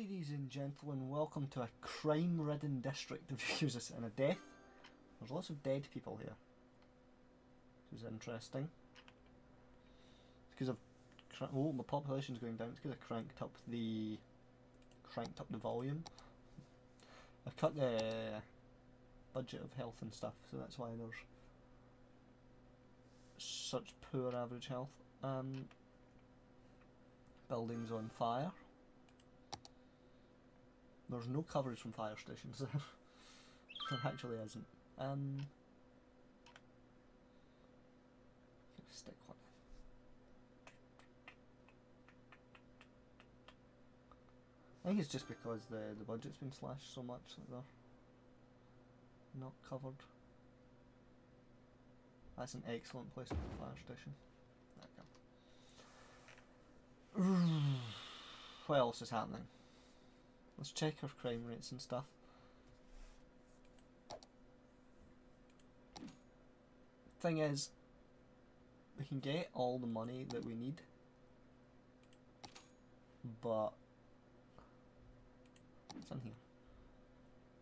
Ladies and gentlemen, welcome to a crime-ridden district of Usus and a death. There's lots of dead people here. Which is interesting. It's because I've oh my population's going down. It's because I cranked up the cranked up the volume. I cut the budget of health and stuff, so that's why there's such poor average health. Um, buildings on fire. There's no coverage from fire stations there. there actually isn't. Um, stick one. I think it's just because the the budget's been slashed so much that they're not covered. That's an excellent place for the fire station. There we go. what else is happening? Let's check our crime rates and stuff. Thing is, we can get all the money that we need, but here?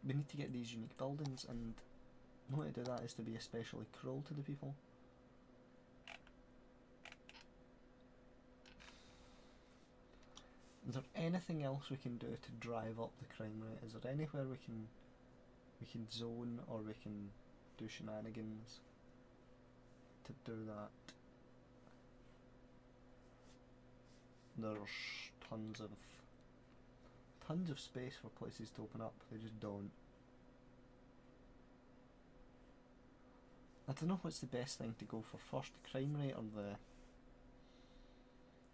We need to get these unique buildings, and the way to do that is to be especially cruel to the people. Is there anything else we can do to drive up the crime rate? Is there anywhere we can we can zone or we can do shenanigans to do that? There's tons of tons of space for places to open up, they just don't. I don't know what's the best thing to go for first, the crime rate or the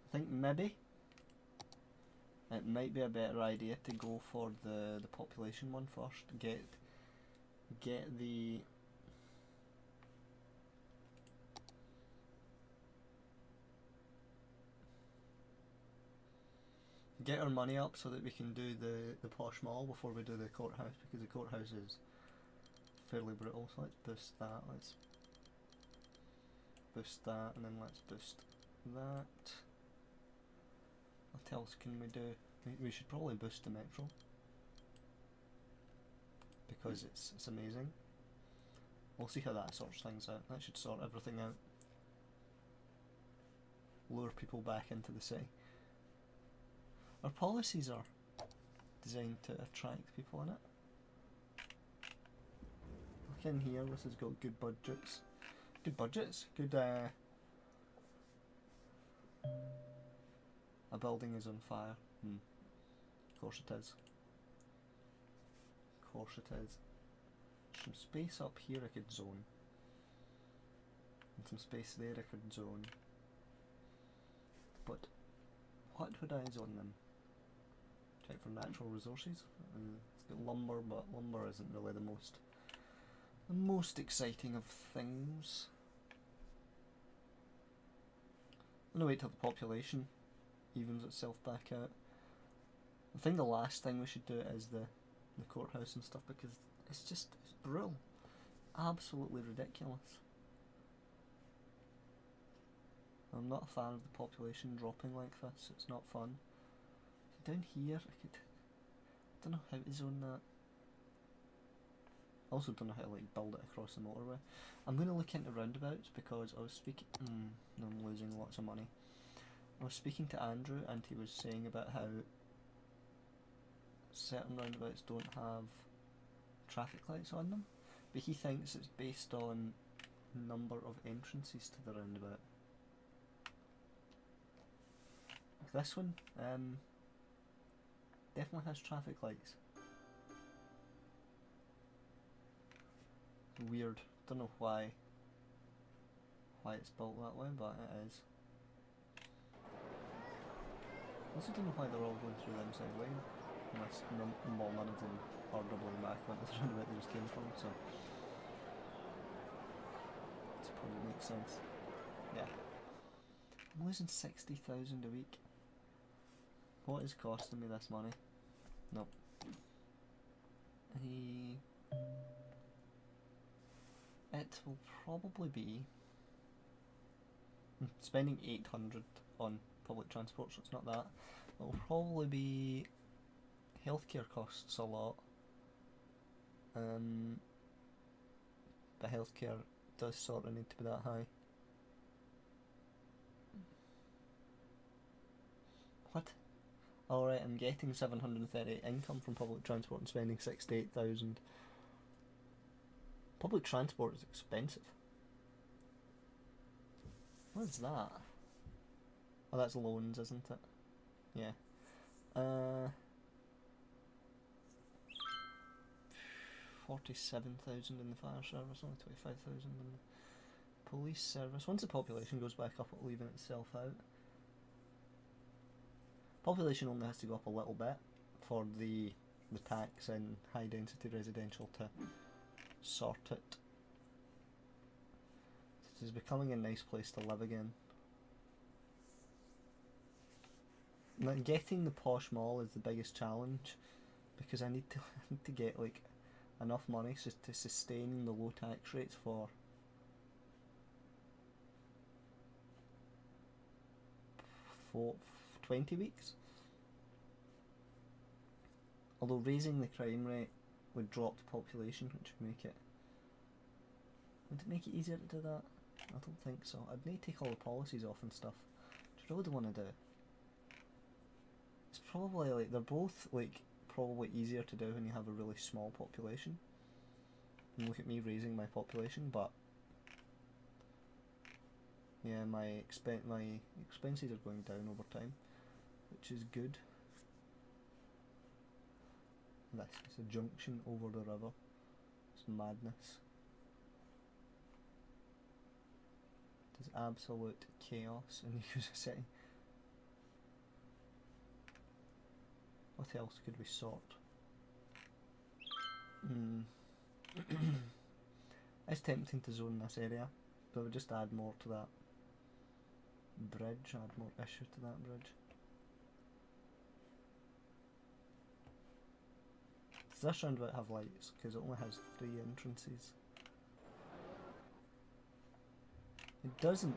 I think maybe it might be a better idea to go for the, the population one first. Get get the get our money up so that we can do the, the posh mall before we do the courthouse because the courthouse is fairly brutal. So let's boost that. Let's boost that and then let's boost that. What else can we do? We, we should probably boost the metro because it's it's amazing. We'll see how that sorts things out. That should sort everything out. Lure people back into the city. Our policies are designed to attract people in it. Look in here, this has got good budgets. Good budgets, good uh, A building is on fire. Hmm. Of course it is. Of course it is. Some space up here I could zone. And some space there I could zone. But what would I zone them? Check for natural resources. Uh, it's got lumber, but lumber isn't really the most the most exciting of things. I'm gonna wait till the population evens itself back out. I think the last thing we should do is the the courthouse and stuff because it's just it's brutal, absolutely ridiculous. I'm not a fan of the population dropping like this. It's not fun. Down here, I could. I don't know how to zone that. Also don't know how to like build it across the motorway. I'm going to look into roundabouts because I was speaking. Mm, I'm losing lots of money. I was speaking to Andrew and he was saying about how certain roundabouts don't have traffic lights on them, but he thinks it's based on number of entrances to the roundabout. This one um, definitely has traffic lights. Weird. Don't know why why it's built that way, but it is. Also don't know why they're all going through the inside lane. None, well, none of them are doubling back went the roundabout they just came from, so. This probably makes sense. Yeah. I'm losing 60,000 a week. What is costing me this money? Nope. He... It will probably be spending 800 on public transport, so it's not that. It'll probably be healthcare costs a lot. Um, but healthcare does sort of need to be that high. What? Alright, I'm getting 730 income from public transport and spending 68,000. Public transport is expensive. What is that? Oh, that's loans, isn't it? Yeah. Uh, forty-seven thousand in the fire service, only twenty-five thousand in the police service. Once the population goes back up, it'll even itself out. Population only has to go up a little bit for the the tax in high density residential to sort it. It is becoming a nice place to live again. Now, getting the posh mall is the biggest challenge because I need to I need to get like enough money to sustain the low tax rates for for 20 weeks. Although raising the crime rate would drop the population, which would make it. Would it make it easier to do that? I don't think so. I'd need to take all the policies off and stuff, which I really don't want to do. It's probably like they're both like probably easier to do when you have a really small population. And look at me raising my population, but yeah, my expen my expenses are going down over time, which is good. This is a junction over the river. It's madness. There's absolute chaos in Yakuza City. What else could we sort? Hmm. it's tempting to zone this area, but we just add more to that bridge, add more issue to that bridge. Does this roundabout have lights? Because it only has three entrances. It doesn't.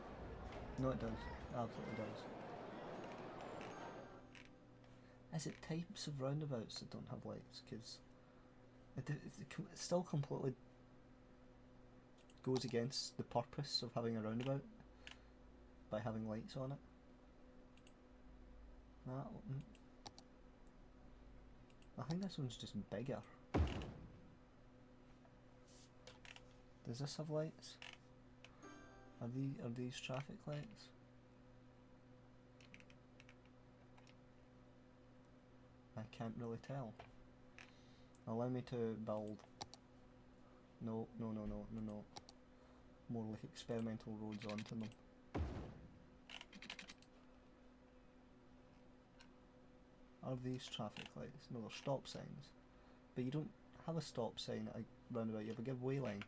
No, it does. Absolutely does. Is it types of roundabouts that don't have lights? Because it, it, it still completely goes against the purpose of having a roundabout by having lights on it. That one. Mm. I think this one's just bigger. Does this have lights? Are these are these traffic lights? I can't really tell. Allow me to build. No, no, no, no, no, no. More like experimental roads onto them. Are these traffic lights? No, they're stop signs. But you don't have a stop sign at a roundabout, you have a giveaway line.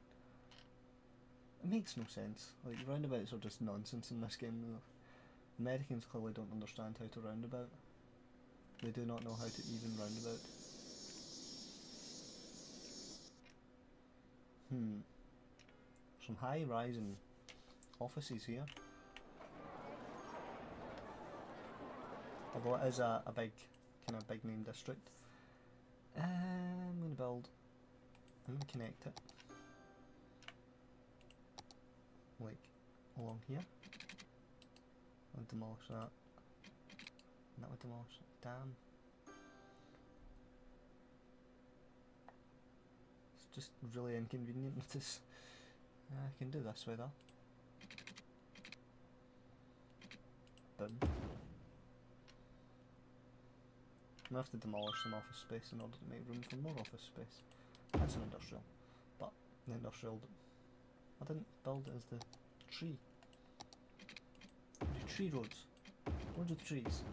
It makes no sense. Like, roundabouts are just nonsense in this game. Americans clearly don't understand how to roundabout. They do not know how to even roundabout. Hmm. Some high rising offices here. Although it is a, a big, kind of big name district. Um, I'm going to build, I'm going to connect it. Like, along here. I'll demolish that. And that would demolish it. Damn. It's just really inconvenient this. I can do this way though. Boom. I have to demolish some office space in order to make room for more office space. That's an industrial. But the industrial I didn't build it as the tree. The tree roads. Roads with trees.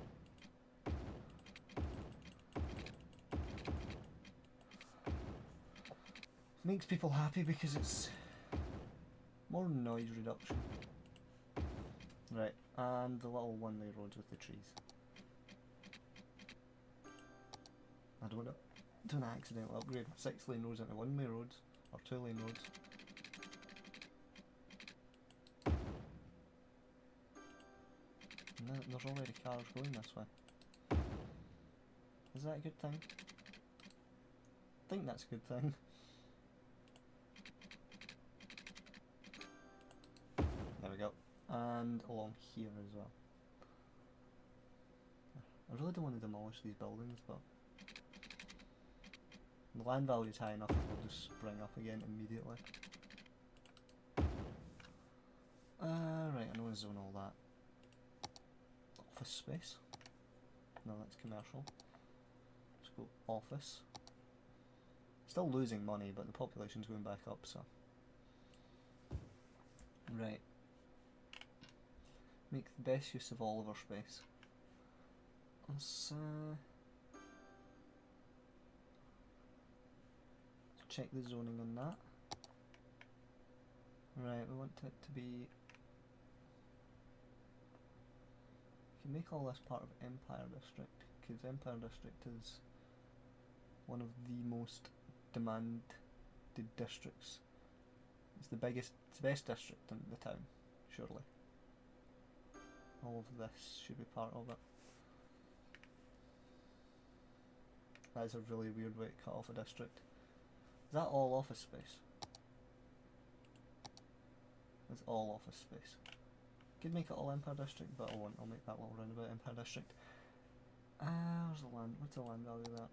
Makes people happy because it's more noise reduction. Right, and the little one-way roads with the trees. I don't know. Don't accidentally upgrade six lane roads into one-way roads or two lane roads. No, there's already cars going this way. Is that a good thing? I think that's a good thing. And along here as well. I really don't want to demolish these buildings, but the land value is high enough that will just spring up again immediately. Uh, right, I know I zone all that. Office space. No, that's commercial. Let's go office. Still losing money, but the population's going back up, so. Right. Make the best use of all of our space. Let's uh, check the zoning on that. Right, we want it to be. Can make all this part of Empire District because Empire District is one of the most demanded districts. It's the biggest, it's the best district in the town, surely. All of this should be part of it. That is a really weird way to cut off a district. Is that all office space? It's all office space. Could make it all Empire District, but I won't. I'll make that little roundabout Empire District. Ah, uh, where's the land? What's the land value of that?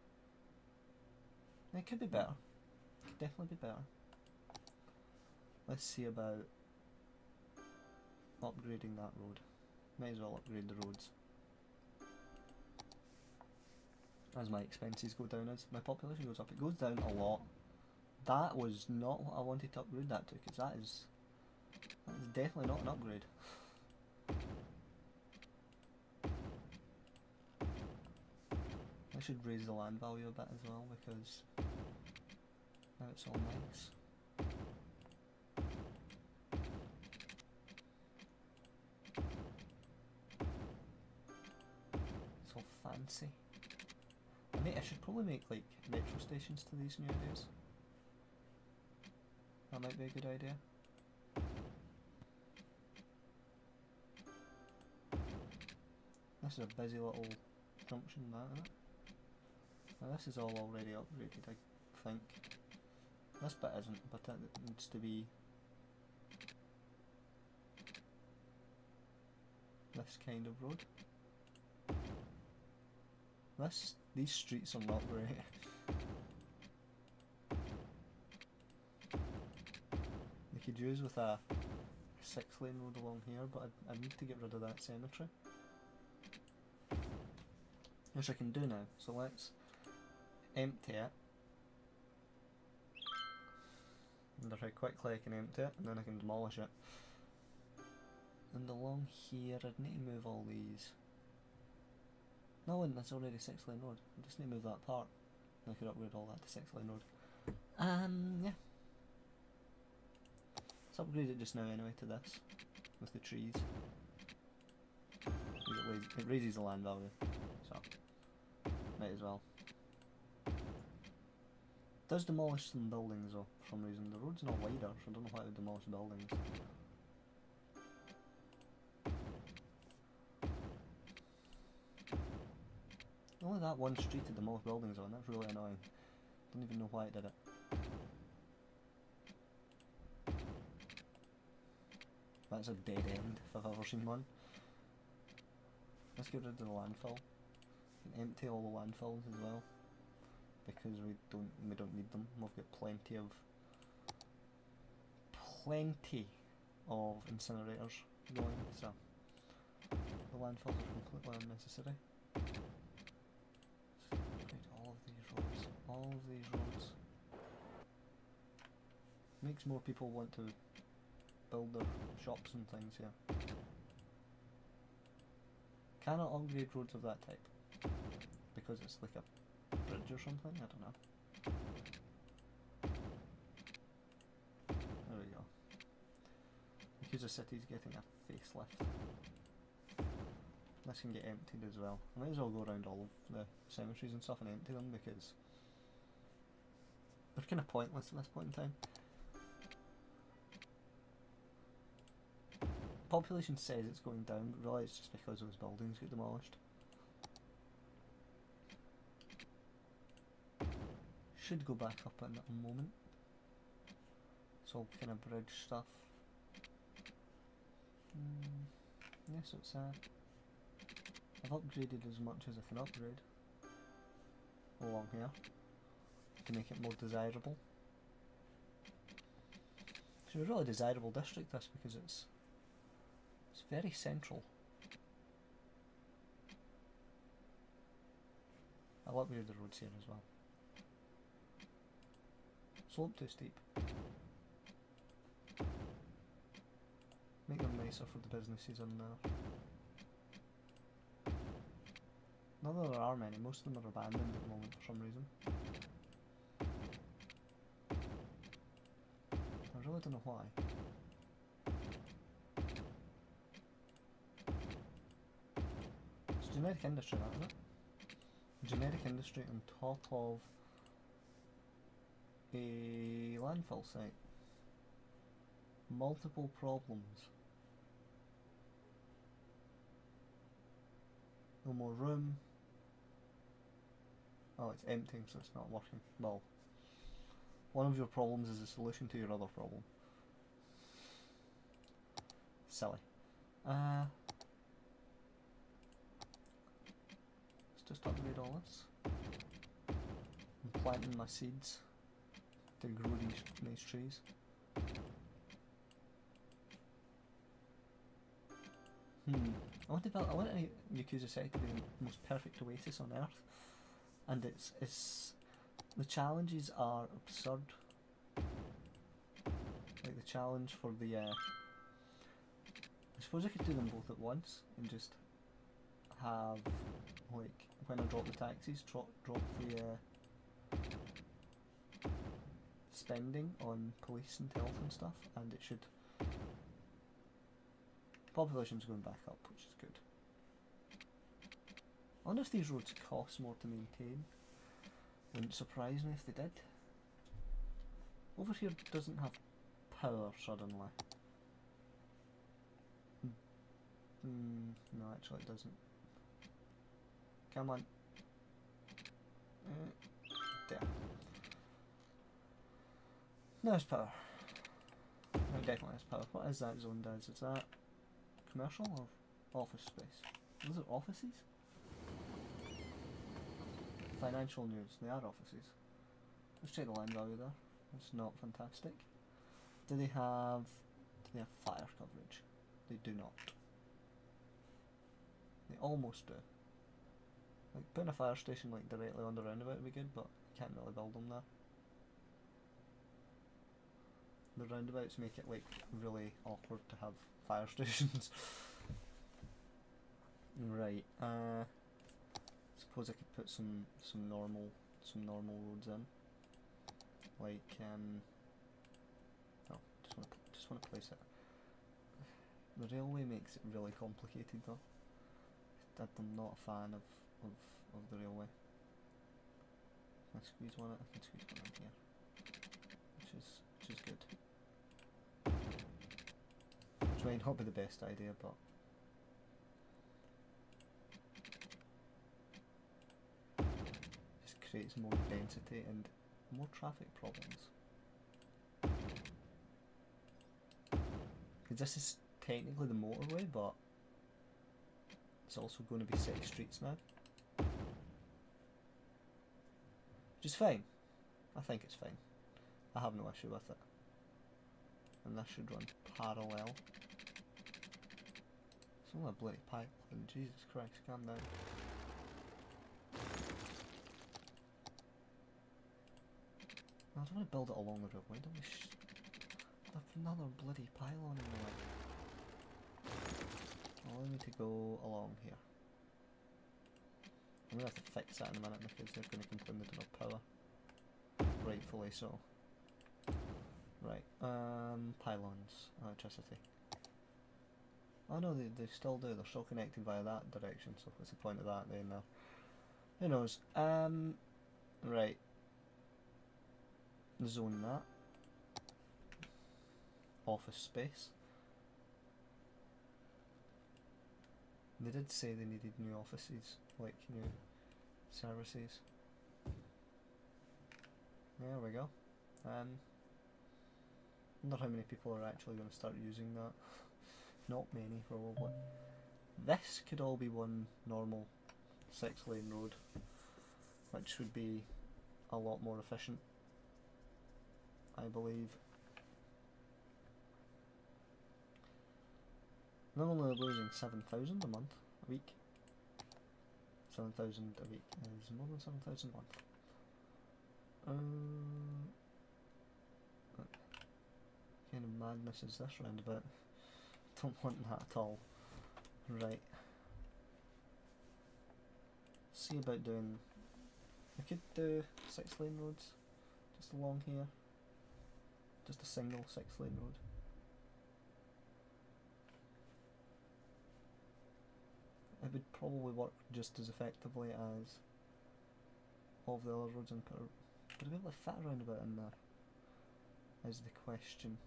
It could be better. It Could definitely be better. Let's see about upgrading that road. Might as well upgrade the roads. as my expenses go down as my population goes up. It goes down a lot. That was not what I wanted to upgrade that to because that is that is definitely not an upgrade. I should raise the land value a bit as well because now it's all nice. Fancy. I should probably make like metro stations to these new nowadays. That might be a good idea. This is a busy little junction, that isn't it? Now this is all already upgraded, I think. This bit isn't, but it needs to be this kind of road. These streets are not great. they could use with a six lane road along here, but I, I need to get rid of that cemetery. Which I can do now, so let's empty it. If I quickly I can empty it, and then I can demolish it. And along here, I'd need to move all these. No, and that's already six lane road. I just need to move that part. I could upgrade all that to six lane road. Um, yeah. Let's upgrade it just now anyway to this, with the trees. It, raises, it raises the land value, so might as well. does demolish some buildings though, for some reason. The road's not wider, so I don't know why it demolish buildings. Only that one street the most buildings on, that's really annoying. Don't even know why it did it. That's a dead end if I've ever seen one. Let's get rid of the landfill. And empty all the landfills as well. Because we don't we don't need them. We've got plenty of plenty of incinerators going, so the landfills are completely unnecessary. All of these roads. Makes more people want to build their shops and things here. Cannot upgrade roads of that type. Because it's like a bridge or something? I don't know. There we go. Because the city's getting a facelift. This can get emptied as well. I might as well go around all of the cemeteries and stuff and empty them because they're kind of pointless at this point in time. Population says it's going down, but really it's just because those buildings get demolished. Should go back up in a moment. It's all kind of bridge stuff. Mm, yeah, so it's I've upgraded as much as I can upgrade along here to make it more desirable. It's a really desirable district this because it's it's very central. I'll upgrade the roads here as well. Slope too steep. Make them nicer for the businesses in there. Not that there are many, most of them are abandoned at the moment for some reason. Really don't know why. It's generic industry, that, isn't it? Generic industry on top of a landfill site. Multiple problems. No more room. Oh, it's emptying, so it's not working. Well, one of your problems is a solution to your other problem. Silly. Uh, let's just upgrade all this. I'm planting my seeds to grow these nice trees. Hmm. I want to build. I want a Yakuza City to be the most perfect oasis on earth, and it's it's the challenges are absurd. Like the challenge for the. Uh, I suppose I could do them both at once and just have like when I drop the taxis, drop drop the. Uh, spending on police and health and stuff, and it should Population's going back up, which is good. I wonder if these roads cost more to maintain. Wouldn't surprise me if they did. Over here doesn't have power suddenly. Mm, no, actually it doesn't. Come on. Uh, there. No, it's power. No, definitely has power. What is that zone does? Is that commercial or office space? Those are offices? Financial news, they are offices. Let's check the land value there. It's not fantastic. Do they have do they have fire coverage? They do not. They almost do. Like putting a fire station like directly on the roundabout would be good, but you can't really build them there. The roundabouts make it like really awkward to have fire stations. right. Uh, suppose I could put some some normal some normal roads in, like um. Oh, just want to just want to place it. The railway makes it really complicated though. I'm not a fan of of of the railway. Can I squeeze one? I can squeeze one in here, which is which is good might not be the best idea, but just creates more density and more traffic problems. Because this is technically the motorway, but it's also going to be city streets now. Which is fine. I think it's fine. I have no issue with it. And this should run parallel It's some of bloody pipeline, Jesus Christ, calm down. I don't want to build it along the road, why don't we have another bloody pylon in the way? Allow me to go along here. I'm going to have to fix that in a minute because they're going to complain they don't have power. Rightfully so. Right, um, pylons, electricity. Oh no, they, they still do. They're still connected via that direction. So what's the point of that then? Now, who knows? Um, right. Zone that. Office space. They did say they needed new offices, like new services. There we go. Um, wonder how many people are actually going to start using that. Not many, probably. This could all be one normal six lane road, which would be a lot more efficient, I believe. Not only are losing 7,000 a month, a week, 7,000 a week is more than 7,000 a month. Um, what kind of madness is this round roundabout? Don't want that at all. Right. See about doing. I could do six lane roads just along here. Just a single six lane road. It would probably work just as effectively as all the other roads in Put would I be able to fit a roundabout in there? Is the question.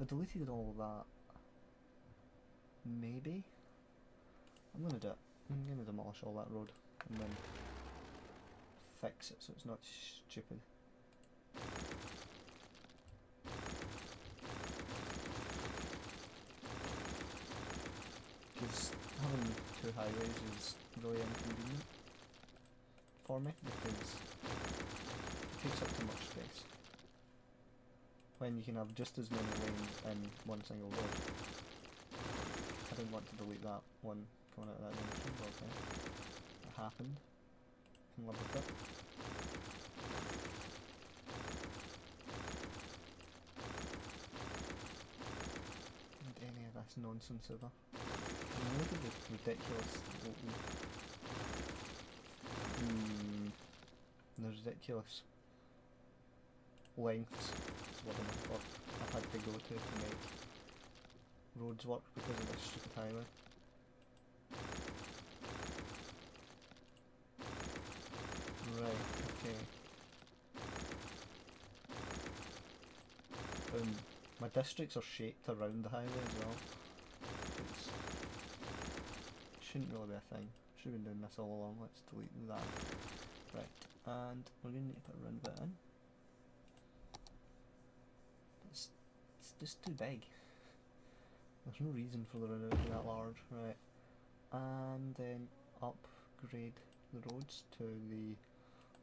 I deleted all that, maybe? I'm gonna do it. I'm gonna demolish all that road and then fix it so it's not stupid. Having two highways is really inconvenient for me because it takes up too much space. When you can have just as many lanes in one single road. I didn't want to delete that one coming out of that but okay. It happened. Live with it. This nonsense ever. I mean, look at the ridiculous Hmm. The ridiculous lengths I've had to go to to make roads work because of this stupid highway. Right, okay. Um, my districts are shaped around the highway as well. It's, shouldn't really be a thing. Should have been doing this all along. Let's delete that. Right, and we're going to need to put a roundabout in. It's, it's just too big. There's no reason for the roundabout to be that large. Right, and then upgrade the roads to the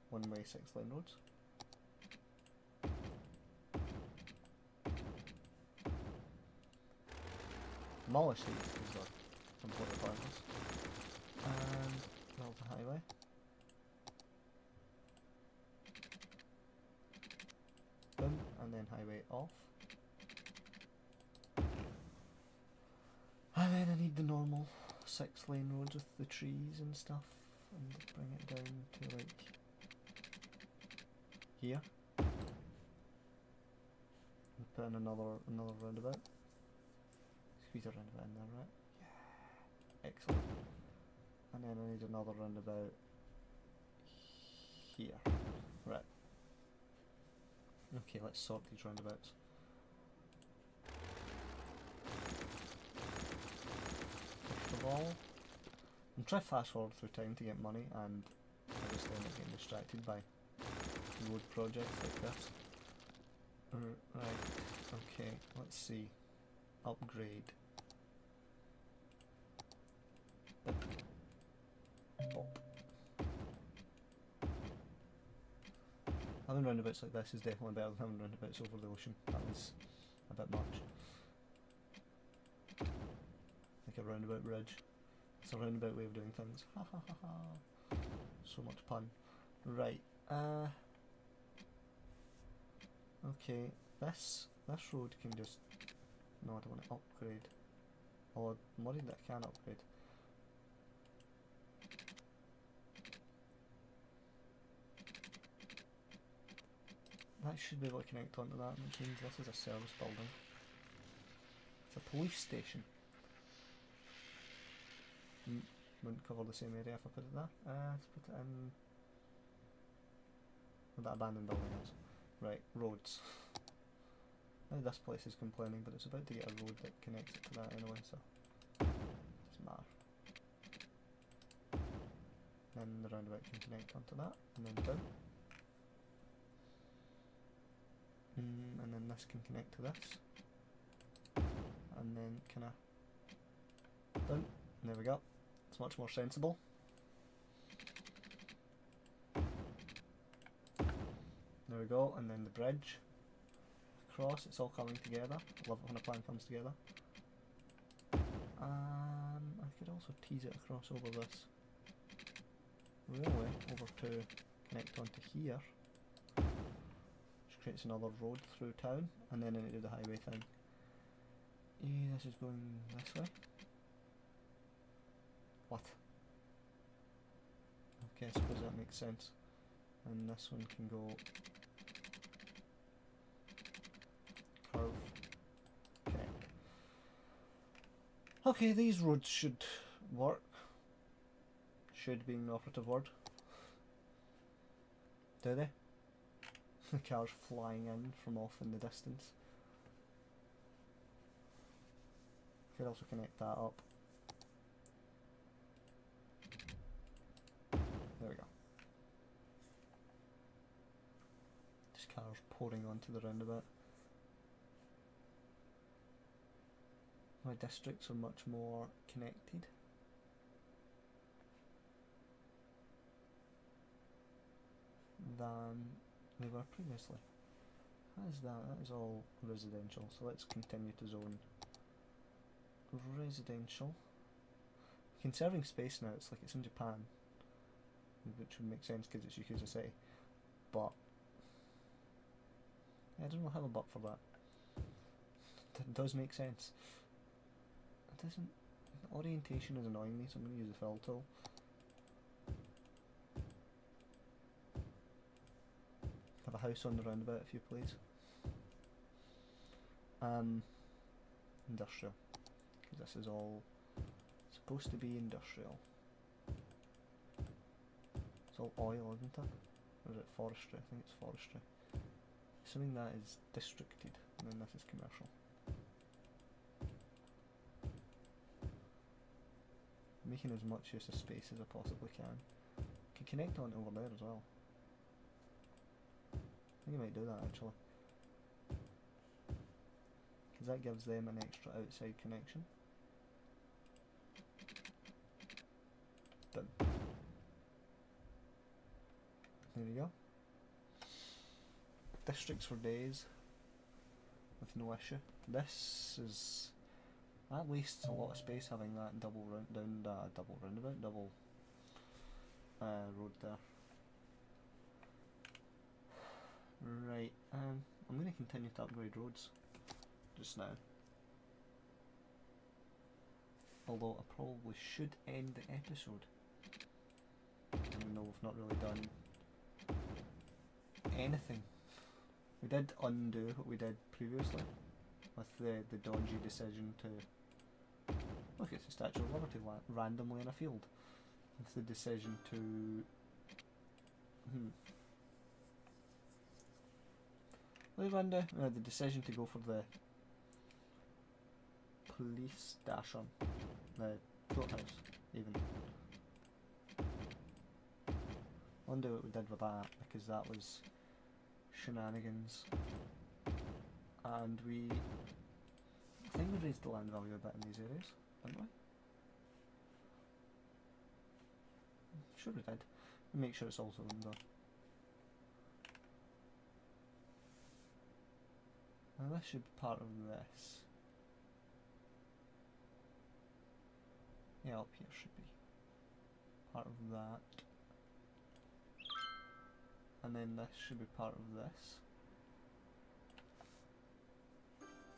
one-way six-lane roads. Demolish these because they're completely pointless and build a highway. Boom, and then highway off. And then I need the normal six lane roads with the trees and stuff and bring it down to like here. And put in another another roundabout. Squeeze a roundabout in there, right? Yeah. Excellent and then I need another roundabout here. Right. Okay, let's sort these roundabouts. First of all, I'm trying to fast forward through time to get money and I just end up getting distracted by road projects like this. Right, okay, let's see. Upgrade. Having roundabouts like this is definitely better than having roundabouts over the ocean. That was a bit much. Like a roundabout bridge. It's a roundabout way of doing things. Ha ha ha ha. So much pun. Right. Uh. Okay. This this road can just. No, I don't want to upgrade. Oh, I'm worried that I can upgrade. That should be able to connect onto that, which means this is a service building. It's a police station. Mm, wouldn't cover the same area if I put it there. Uh, let's put it in where that abandoned building is. Right, roads. Now this place is complaining, but it's about to get a road that connects it to that anyway, so doesn't matter. Then the roundabout can connect onto that, and then down. Mm, and then this can connect to this. And then kind of done. There we go. It's much more sensible. There we go, and then the bridge across, it's all coming together. I love it when a plan comes together. Um, I could also tease it across over this railway over to connect onto here. Creates another road through town and then into the highway thing. Eh, this is going this way. What? Okay, I suppose that makes sense. And this one can go curve. Okay. Okay, these roads should work. Should be an operative word. Do they? The car's flying in from off in the distance. Could also connect that up. There we go. This car's pouring onto the roundabout. My districts are much more connected. than they were previously. That is that, that is all residential, so let's continue to zone residential. Conserving space now, it's like it's in Japan, which would make sense because it's Yakuza City, but I don't really have a but for that. That does make sense. It doesn't. Orientation is annoying me, so I'm going to use the fill tool. Have a house on the roundabout if you please. Um, industrial, because this is all supposed to be industrial. It's all oil, isn't it? Or is it forestry? I think it's forestry. Assuming that is districted, and then this is commercial. Making as much use of space as I possibly can. Can connect on over there as well. Think might do that actually. Because that gives them an extra outside connection. There we go. Districts for days with no issue. This is that wastes a lot of space having that double round down uh, double roundabout, double uh, road there. Right, um, I'm going to continue to upgrade roads just now. Although I probably should end the episode. Even though we've not really done anything. We did undo what we did previously with the, the dodgy decision to look it's a Statue of Liberty randomly in a field. With the decision to hmm, Linda, uh, the decision to go for the police station, the courthouse, even. I wonder what we did with that because that was shenanigans, and we. I think we raised the land value a bit in these areas, didn't we? Sure we did. Make sure it's also in Now that should be part of this. Yeah, up here should be part of that. And then this should be part of this.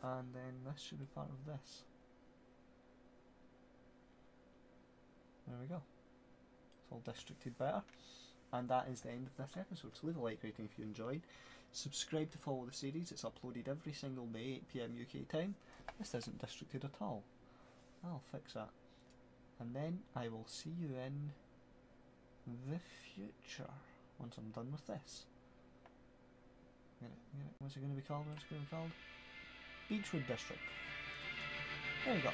And then this should be part of this. There we go. It's all districted better. And that is the end of this episode. So leave a like rating if you enjoyed. Subscribe to follow the series, it's uploaded every single day, 8pm UK time. This isn't districted at all. I'll fix that. And then I will see you in the future once I'm done with this. What's it going to be called? What's it going to be called? Beechwood District. There you go.